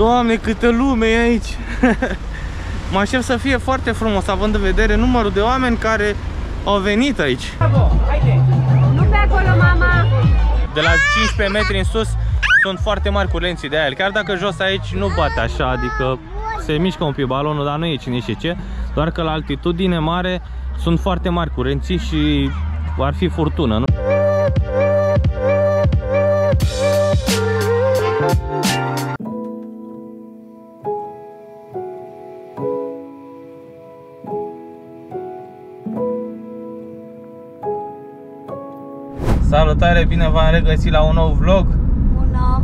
Doamne, câtă lume e aici! mă aștept să fie foarte frumos, având în vedere numărul de oameni care au venit aici. Nu pe acolo, mama! De la 15 metri în sus sunt foarte mari curenții de aer. Chiar dacă jos aici nu bate așa, adică se mișcă un pic balonul, dar nu e cine știe ce. Doar că la altitudine mare sunt foarte mari curenții și ar fi furtună, nu? Salutare, bine v-am regăsit la un nou vlog Bună!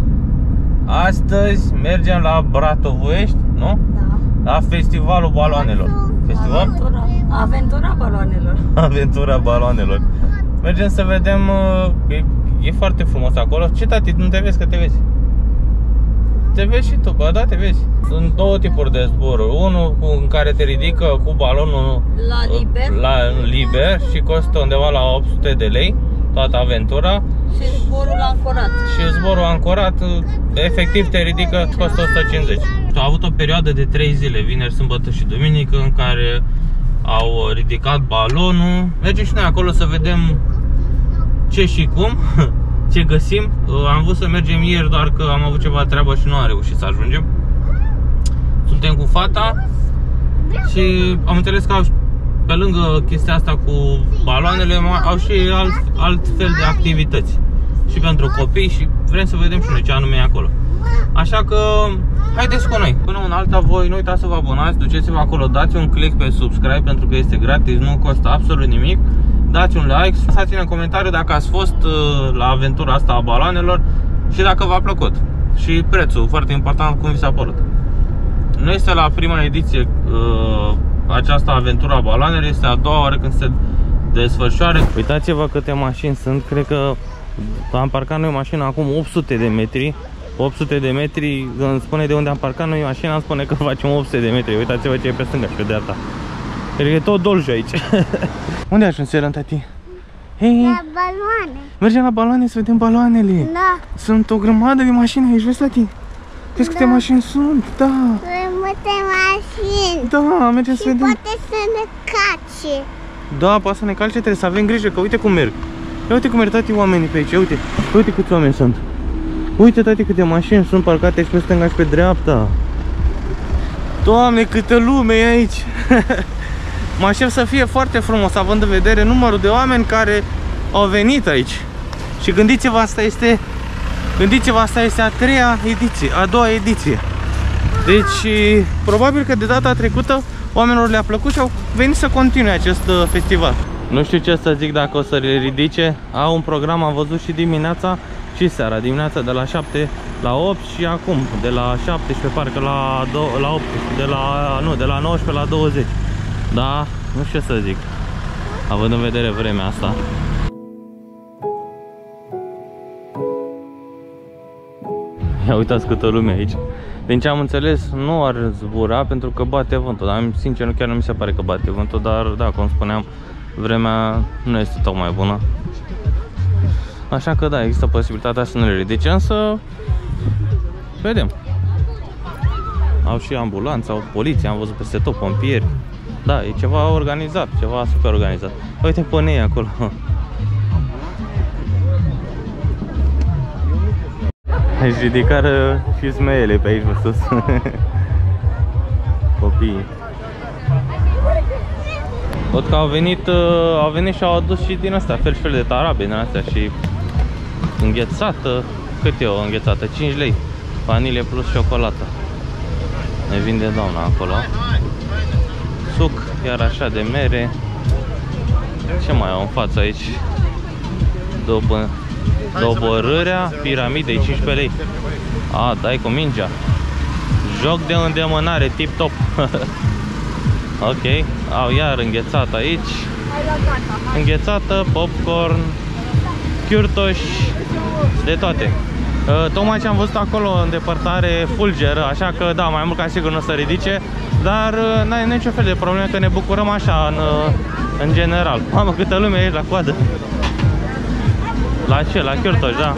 Astăzi mergem la Bratovuiești, nu? Da. La Festivalul Baloanelor Festival? Aventura, aventura baloanelor. Aventura Baloanelor Mergem să vedem, uh, e, e foarte frumos acolo Ce tati, nu te vezi că te vezi? Te vezi și tu, bă, da, te vezi Sunt două tipuri de zboruri Unul cu- în care te ridică cu balonul La uh, liber la liber și costă undeva la 800 de lei toată aventura și zborul ancorat. și zborul ancorat efectiv te ridică costă 150. Au avut o perioadă de 3 zile, vineri, sâmbătă și duminică, în care au ridicat balonul. Mergem și noi acolo să vedem ce și cum, ce găsim. Am vrut să mergem ieri, doar că am avut ceva treabă și nu am reușit să ajungem. Suntem cu fata și am înțeles că au, pe lângă chestia asta cu baloanele mai- au și alt, alt fel de activități și pentru copii și vrem să vedem și noi ce anume e acolo. Așa că haideți cu noi. Până în alta voi nu uitați să vă abonați, duceți-vă acolo, dați un click pe subscribe pentru că este gratis, nu costă absolut nimic. Dați un like, lăsați-ne în comentariu dacă ați fost uh, la aventura asta a baloanelor și dacă v-a plăcut. Și prețul, foarte important, cum vi s-a părut. Nu este la prima ediție uh, această aventură a baloanelor, este a doua oară când se desfășoară. Uitați-vă câte mașini sunt, cred că am parcat noi mașina acum 800 de metri 800 de metri, îmi spune de unde am parcat noi mașina, îmi spune că facem 800 de metri Uitați-vă ce e pe stânga și pe dreapta Cred că e tot dolj aici Unde ajuns în tati? Hei, La baloane. mergem la baloane să vedem baloanele Da. Sunt o grămadă de mașini aici, vezi tati? Vezi câte mașini sunt? Da, Sunt multe mașini. da, mergem să Și vedem poate să ne cace. Da, poate să ne calce, trebuie să avem grijă, că uite cum merg. Ia uite cum merg tati oamenii pe aici, ia uite. Uite câți oameni sunt. Uite tati câte mașini sunt parcate și pe stânga și pe dreapta. Doamne, câtă lume e aici. mă aștept să fie foarte frumos, având în vedere numărul de oameni care au venit aici. Și gândiți-vă, asta este Gândiți-vă, asta este a treia ediție, a doua ediție. Deci, probabil că de data trecută oamenilor le-a plăcut și au venit să continue acest uh, festival. Nu știu ce să zic dacă o să le ridice. Au un program, am văzut și dimineața și seara. Dimineața de la 7 la 8 și acum de la 17 parcă la, 2, la 8, de la, nu, de la 19 la 20. Da, nu știu ce să zic. Având în vedere vremea asta. Ia uitați câtă lume aici. Din ce am înțeles, nu ar zbura pentru că bate vântul. Dar sincer, chiar nu mi se pare că bate vântul, dar da, cum spuneam, vremea nu este tocmai bună. Așa că da, există posibilitatea să nu le ridice, însă vedem. Au și ambulanță, au poliție, am văzut peste tot, pompieri. Da, e ceva organizat, ceva super organizat. Uite pe nei acolo. Își ridicară și smeele pe aici pe sus Copiii Văd că au venit, uh, au venit și au adus și din astea, fel și fel de tarabe din astea și înghețată, cât e o înghețată? 5 lei, vanilie plus ciocolată. Ne vinde doamna acolo. Suc, iar așa de mere. Ce mai au în față aici? Dobă, Dobărârea piramidei 15 lei. A, dai cu mingea. Joc de îndemânare tip top. ok, au iar înghețat aici. Înghețată, popcorn, chiurtoși, de toate. Uh, Tocmai ce am văzut acolo în depărtare fulgeră, așa că da, mai mult ca sigur nu o să ridice, dar uh, n-ai niciun fel de probleme că ne bucurăm așa în, uh, în general. Mamă, câtă lume e la coadă. La ce? La chiurtoși, da.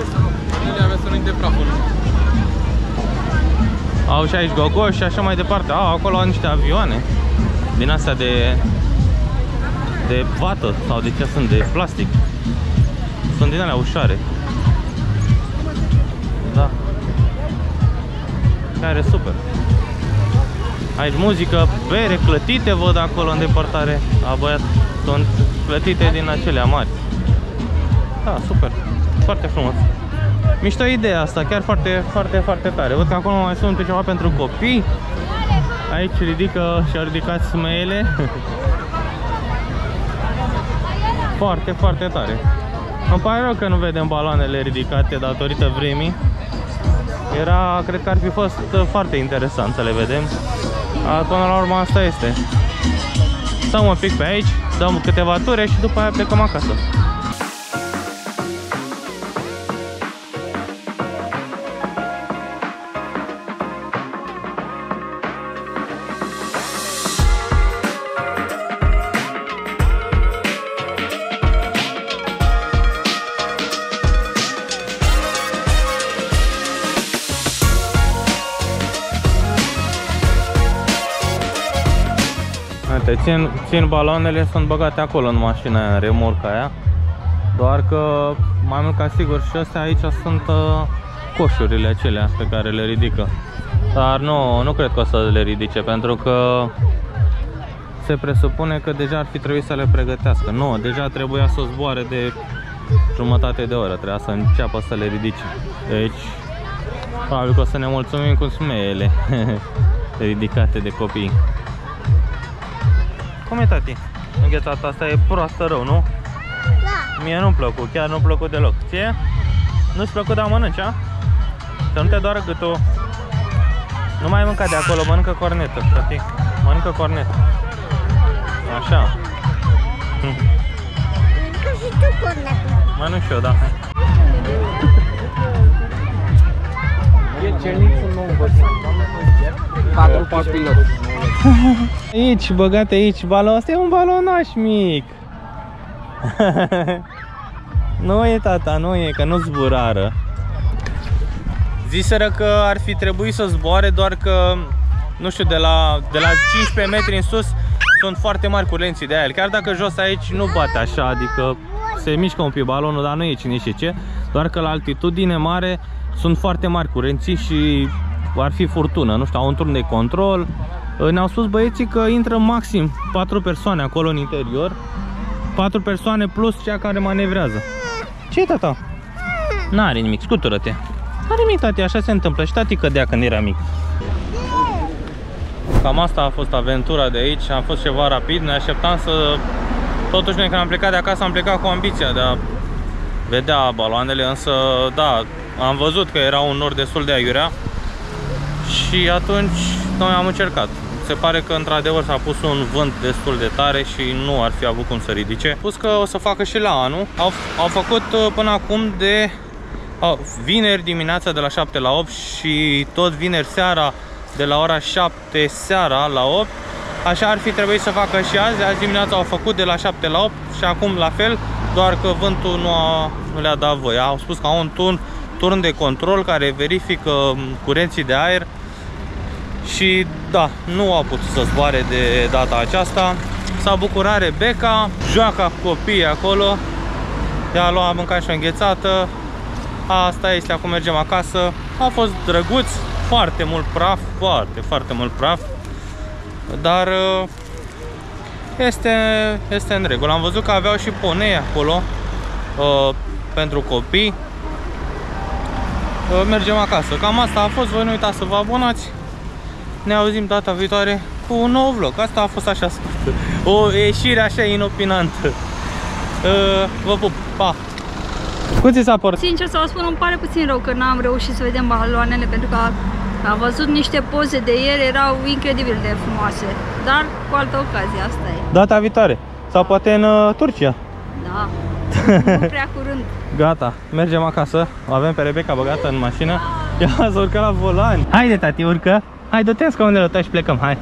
Au și aici gogoși și așa mai departe. Au acolo niște avioane din astea de de vată sau de ce sunt, de plastic. Sunt din alea ușoare. Da. Care e super. Aici muzică, bere clătite văd acolo în depărtare. A băiat, sunt clătite din acelea mari. Da, super. Foarte frumos. Mișto ideea asta, chiar foarte, foarte, foarte tare. Văd că acolo mai sunt ceva pentru copii. Aici ridică și-au ridicat smeele. foarte, foarte tare. Îmi pare rău că nu vedem baloanele ridicate datorită vremii. Era, cred că ar fi fost foarte interesant să le vedem. Până la urmă asta este. Stăm un pic pe aici, dăm câteva ture și după aia plecăm acasă. Uite, țin, țin baloanele, sunt băgate acolo în mașina aia, în remorca aia. Doar că, mai mult ca sigur, și astea aici sunt uh, coșurile acelea pe care le ridică. Dar nu, nu cred că o să le ridice, pentru că se presupune că deja ar fi trebuit să le pregătească. Nu, deja trebuia să zboare de jumătate de oră, trebuia să înceapă să le ridice. Deci, probabil că o să ne mulțumim cu smeele ridicate de copii. Cum e, tati? Înghețata asta e proastă rău, nu? Da. Mie nu-mi plăcut, chiar nu-mi plăcut deloc. Ție? Nu-ți plăcut, dar mănânci, a? Să nu te doară gâtul. Nu mai mânca de acolo, mănâncă cornetă, tati. Mănâncă cornetă. Așa. Mănâncă și tu cornetă. Mănânc și eu, da. E cernițul nou învățat. 4 pilot. Aici, băgate aici, balon. Asta e un balonaș mic. nu e, tata, nu e, că nu zburară. Ziseră că ar fi trebuit să zboare, doar că, nu știu, de la, de la 15 metri în sus sunt foarte mari curenții de aer. Chiar dacă jos aici nu bate așa, adică se mișcă un pic balonul, dar nu e cine știe ce. Doar că la altitudine mare sunt foarte mari curenții și ar fi furtună, nu știu, au un turn de control. Ne-au spus băieții că intră maxim 4 persoane acolo în interior. 4 persoane plus cea care manevrează. ce tata? N-are nimic, scutură-te. N-are nimic, tati, așa se întâmplă. Și tati cădea când era mic. Cam asta a fost aventura de aici. Am fost ceva rapid. Ne așteptam să... Totuși, noi când am plecat de acasă, am plecat cu ambiția de a vedea baloanele. Însă, da, am văzut că era un nor destul de aiurea. Și atunci noi am încercat se pare că într-adevăr s-a pus un vânt destul de tare și nu ar fi avut cum să ridice. Pus că o să facă și la anul. Au, au făcut uh, până acum de oh, vineri dimineața de la 7 la 8 și tot vineri seara de la ora 7 seara la 8. Așa ar fi trebuit să facă și azi. Azi dimineața au făcut de la 7 la 8 și acum la fel, doar că vântul nu, a, nu le-a dat voie. Au spus că au un turn, turn de control care verifică um, curenții de aer și da, nu au putut să zboare de data aceasta. S-a bucurat Rebecca, joacă cu copiii acolo. Ea lua mâncat și o înghețată. Asta este, acum mergem acasă. A fost drăguț, foarte mult praf, foarte, foarte mult praf. Dar uh, este, este în regulă. Am văzut că aveau și ponei acolo uh, pentru copii. Uh, mergem acasă. Cam asta a fost. Voi nu uitați să vă abonați ne auzim data viitoare cu un nou vlog. Asta a fost așa scurt. O ieșire așa inopinantă. Uh, vă pup, pa! Cum ți s-a părut? Sincer să vă spun, îmi pare puțin rău că n-am reușit să vedem baloanele pentru că am văzut niște poze de ieri, erau incredibil de frumoase. Dar cu altă ocazie, asta e. Data viitoare. Sau poate în uh, Turcia. Da. nu prea curând. Gata, mergem acasă. O avem pe Rebecca băgată în mașină. Ia să urcă la volan. Haide, tati, urcă. Hai, dă-te în scaunele tău și plecăm, hai.